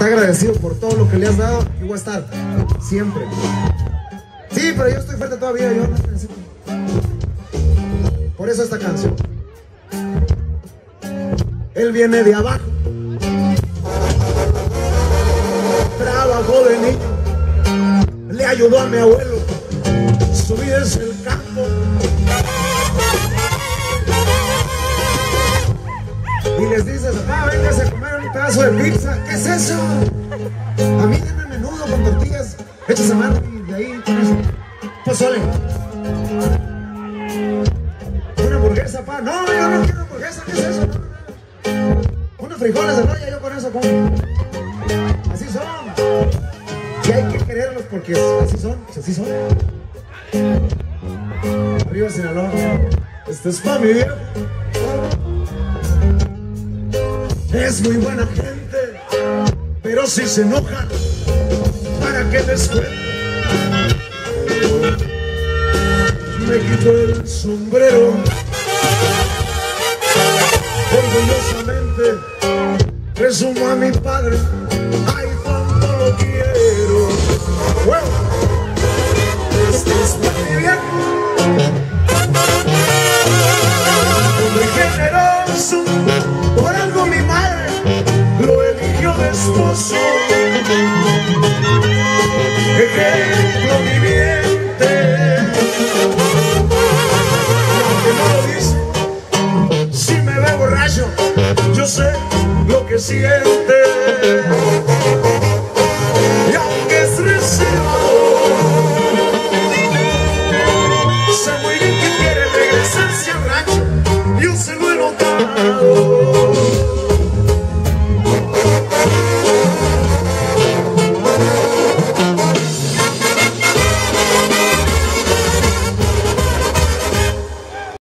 está agradecido por todo lo que le has dado y voy a estar siempre. Sí, pero yo estoy fuerte todavía, yo no. Por eso esta canción. Él viene de abajo. Trabajó de niño. Le ayudó a mi abuelo. Su vida es el campo. Y les dices, papá, véngase a comer un pedazo de pizza. ¿Qué es eso? A mí denme menudo con tortillas hechas a mano y de ahí eso. Pues sale. Una hamburguesa, pa. No, yo no quiero hamburguesa. ¿Qué es eso? Unos frijoles de raya, yo con eso como. Así son. Y hay que quererlos porque así son, pues así son. Arriba Sinaloa. Este es viejo. Es muy buena gente, pero si se enojan, ¿para qué les cuento? Me quito el sombrero, orgullosamente presumo a mi padre, justos. Ejemplo viviente. Lo que no lo dice, si me veo borracho, yo sé lo que siento.